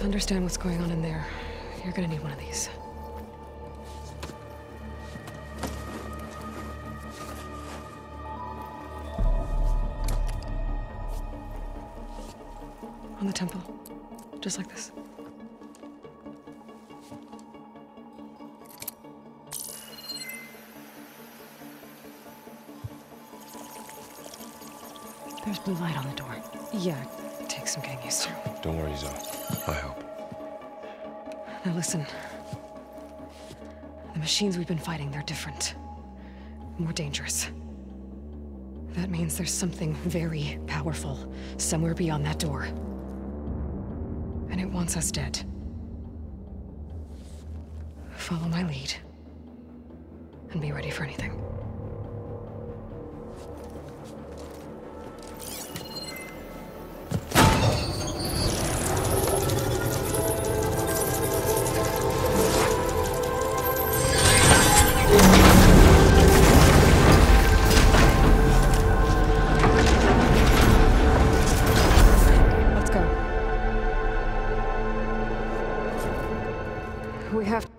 understand what's going on in there, you're gonna need one of these. On the temple. Just like this. There's blue light on the door. Yeah, take some getting used to. Don't worry, Zoe. I help. Now listen. The machines we've been fighting, they're different. More dangerous. That means there's something very powerful somewhere beyond that door. And it wants us dead. Follow my lead. And be ready for anything. We have